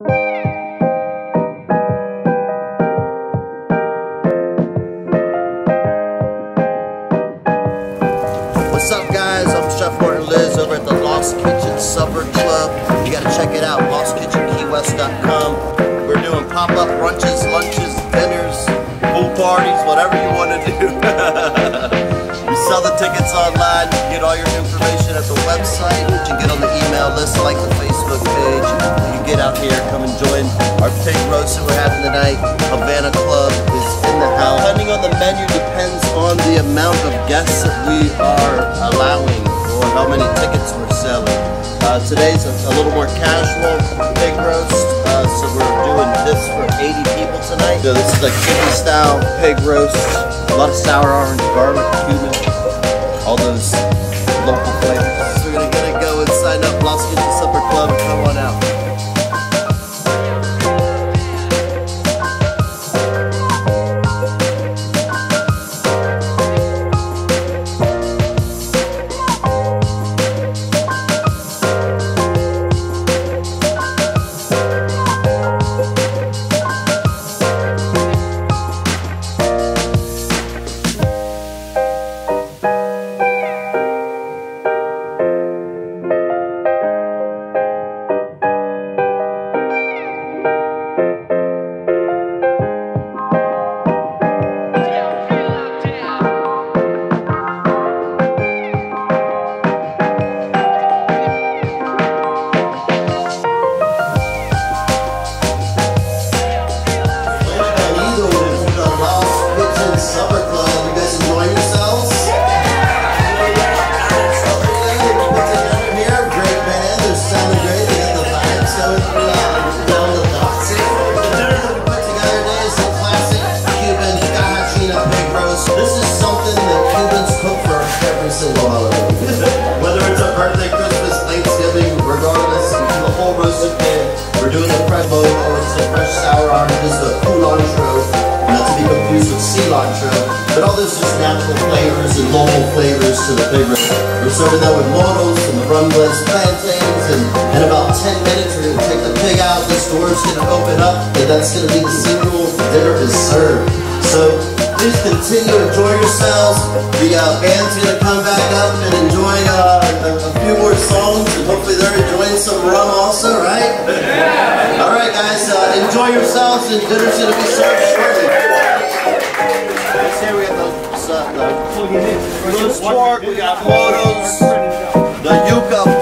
What's up guys? I'm Chef Martin Liz over at the Lost Kitchen Supper Club. You gotta check it out, lostkitchenkeywest.com. We're doing pop-up brunches, lunches, dinners, pool parties, whatever you want to do. we sell the tickets online. You get all your information at the website. You get amount of guests that we are allowing or how many tickets we're selling. Uh, today's a, a, little more casual pig roast, uh, so we're doing this for 80 people tonight. So this is a Cuban style pig roast, a lot of sour orange, garlic, cumin, all those local flavors. So we're gonna, go and sign up Lost Kitchen Supper Club come on out. Sour oranges, the culantro, not to be confused with cilantro. But all those just natural flavors and local flavors to the pig. We're serving that with moros and the rum glazed plantains, and in about 10 minutes we're gonna take the pig out, this door's gonna open up, and that's gonna be the signal dinner is served. So please continue, to enjoy yourselves. The uh, band's gonna come back up and enjoy uh, a, a, few more songs, and hopefully they're enjoying some rum also, right? Yeah. All right, guys, uh, enjoy yourselves, and dinner's gonna be served shortly. Here we have the, uh, the roast pork, we got moros, the yuca